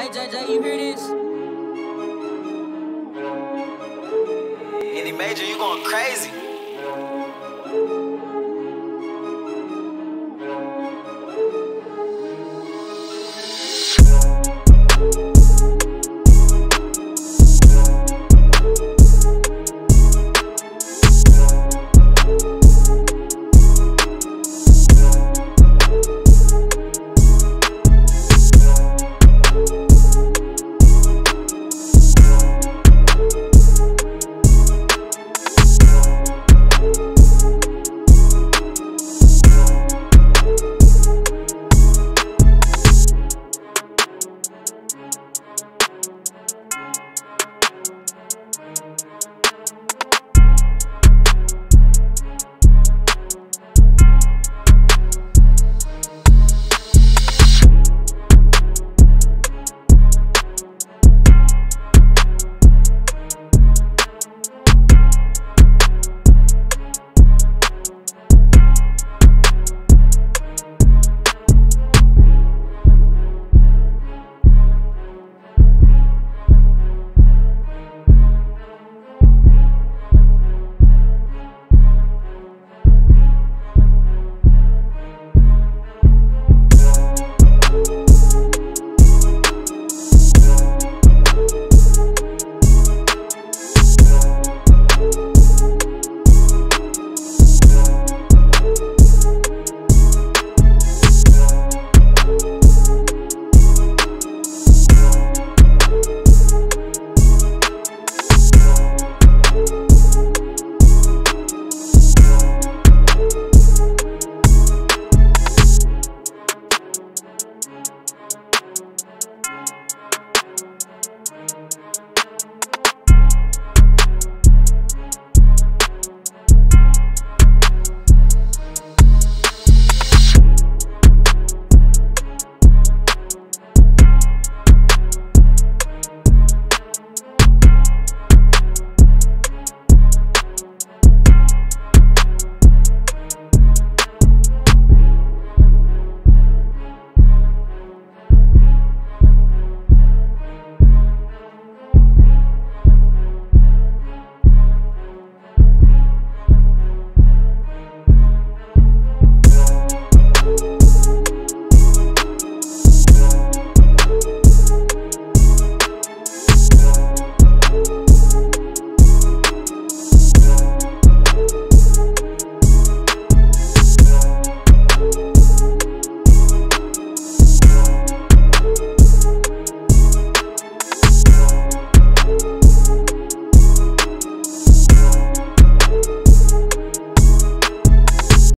Hey JJ, you hear this? Any major, you going crazy.